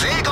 ¿Sí?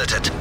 monitored.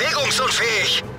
bewegungsunfähig.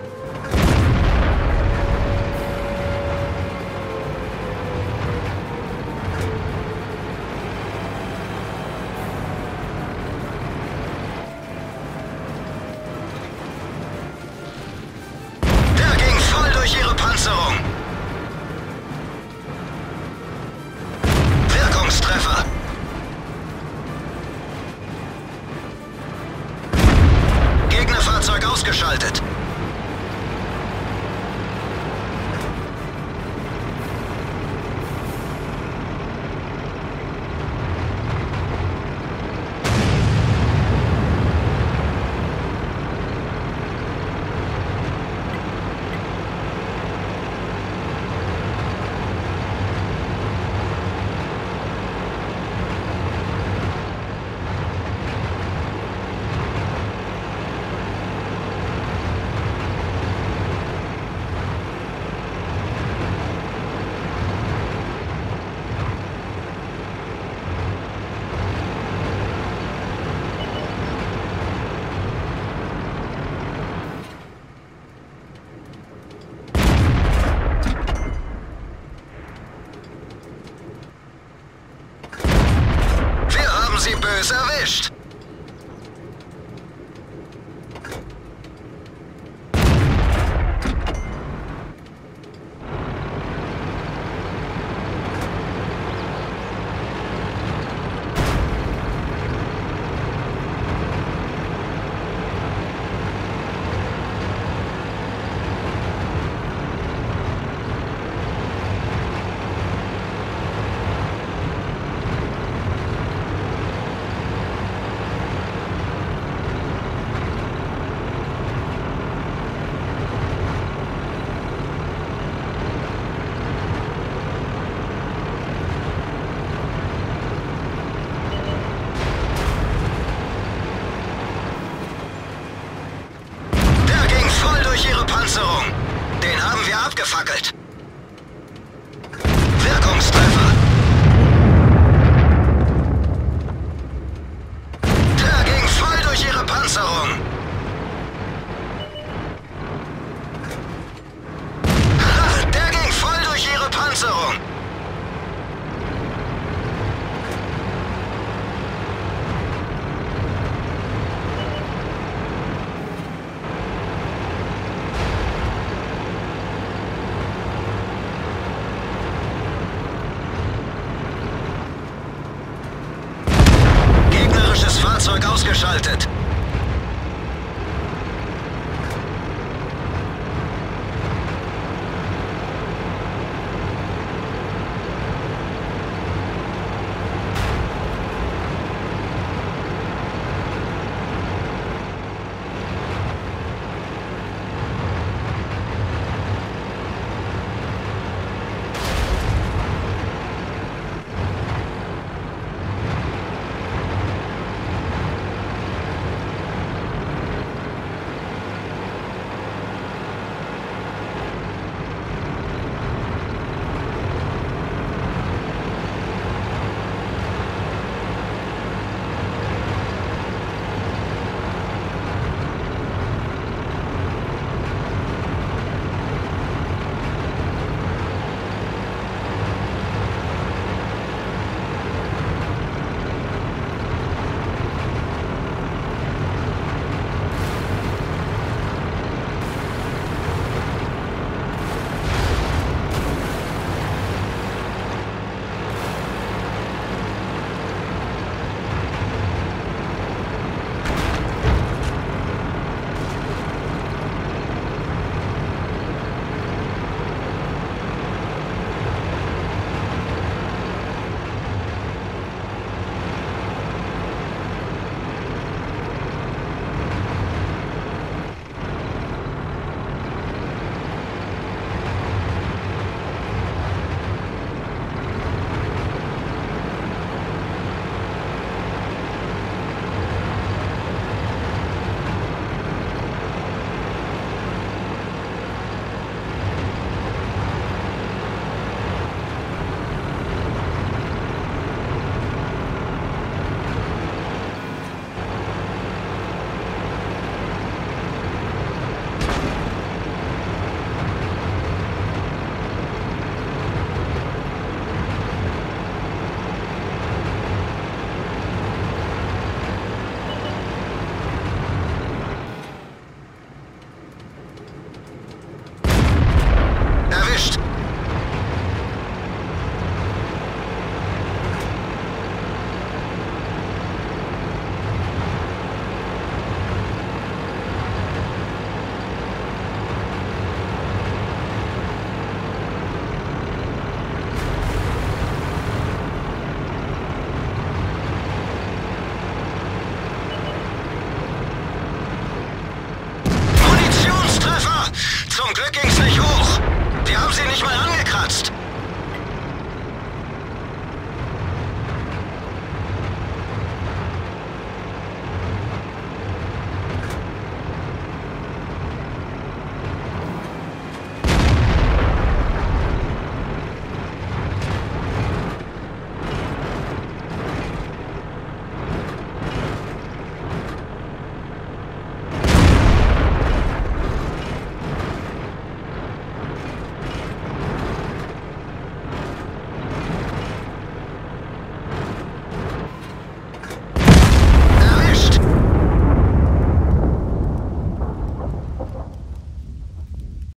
Abgefackelt.